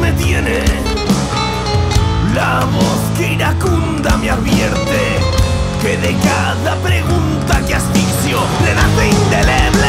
me tiene. La voz que iracunda me advierte que de cada pregunta que asfixio le nace indeleble.